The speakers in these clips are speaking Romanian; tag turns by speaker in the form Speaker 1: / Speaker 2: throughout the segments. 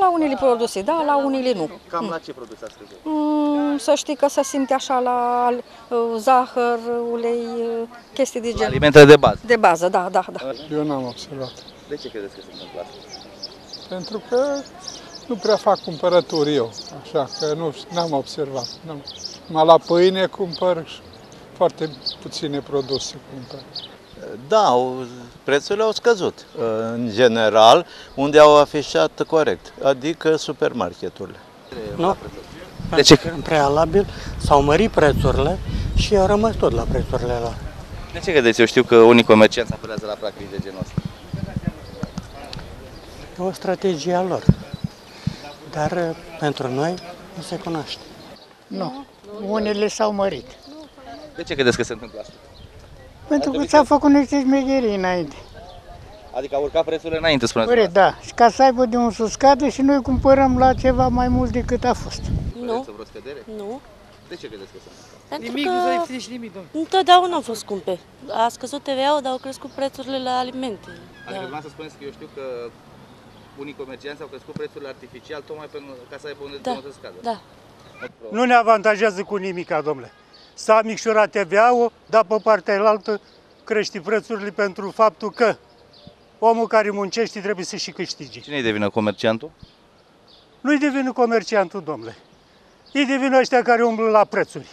Speaker 1: la unele produse, da, la unele nu.
Speaker 2: Cam la ce produse a scăzut?
Speaker 1: Mm, să știi că se simte așa la uh, zahăr, ulei, uh, chestii de genul.
Speaker 2: Alimentele de bază.
Speaker 1: De bază, da, da, da.
Speaker 3: Eu n-am observat.
Speaker 2: De ce credeți că se întâmplă asta?
Speaker 3: Pentru că nu prea fac cumpărături eu, așa că nu n-am observat. N-am. Numai la pâine cumpăr și foarte puține produse cumpăr.
Speaker 4: Da, au- prețurile au scăzut. În general, unde au afișat corect, adică supermarketurile.
Speaker 5: Nu?
Speaker 2: De ce?
Speaker 5: În prealabil s-au mărit prețurile și au rămas tot la prețurile lor.
Speaker 2: De ce credeți? Eu știu că unii comercianți apelează la practici de genul ăsta.
Speaker 5: E o strategie a lor. Dar uh, pentru noi nu se cunoaște.
Speaker 6: Nu. Unele s-au mărit.
Speaker 2: De ce credeți că se întâmplă asta?
Speaker 6: Pentru că s-au făcut niște șmecherii înainte.
Speaker 2: Adică au urcat prețurile înainte, spuneți.
Speaker 6: Corect, da. Și ca să aibă de un să scadă și noi cumpărăm la ceva mai mult decât a fost.
Speaker 2: Nu. Vreo scădere?
Speaker 7: Nu,
Speaker 2: De ce credeți că se întâmplă?
Speaker 7: pentru nimic, că nu s-a ieftinit nimic, Întotdeauna au fost scumpe. A scăzut TVA-ul, dar au crescut prețurile la alimente.
Speaker 2: Adică vreau să spuneți că eu știu că unii comercianți au crescut prețurile artificial tocmai pentru ca să aibă unde
Speaker 7: Da.
Speaker 2: unde să scadă.
Speaker 7: Da.
Speaker 8: Nu ne avantajează cu nimica, domnule. S-a micșorat TVA-ul, dar pe partea altă crește prețurile pentru faptul că omul care muncește trebuie să și câștige.
Speaker 2: Cine-i de vină comerciantul?
Speaker 8: Nu-i de vină comerciantul, domnule. E de vină ăștia care umblă la prețuri.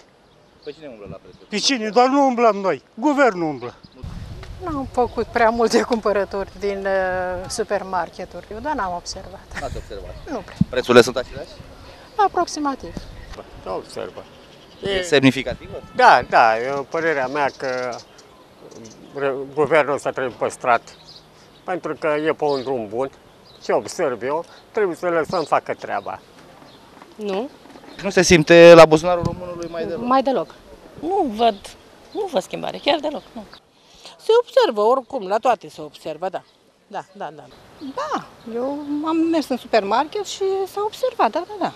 Speaker 2: Pe cine umblă la prețuri?
Speaker 8: Pe cine? Doar nu umblăm noi. Guvernul umblă.
Speaker 9: N-am făcut prea multe cumpărături din uh, supermarketuri, eu, dar n-am observat.
Speaker 2: N-ați observat.
Speaker 9: Nu prea.
Speaker 2: Prețurile sunt aceleași?
Speaker 9: Aproximativ.
Speaker 5: Observă.
Speaker 2: E semnificativă?
Speaker 5: Da, da, e părerea mea că re- guvernul ăsta trebuie păstrat pentru că e pe un drum bun. Ce observ eu, trebuie să lăsăm facă treaba.
Speaker 7: Nu,
Speaker 2: Nu se simte la buzunarul românului mai deloc.
Speaker 7: mai deloc. Nu văd, nu văd schimbare, chiar deloc, nu.
Speaker 9: Se observă oricum, la toate se observă, da. Da, da, da.
Speaker 1: Da, eu am mers în supermarket și s-a observat, da, da, da.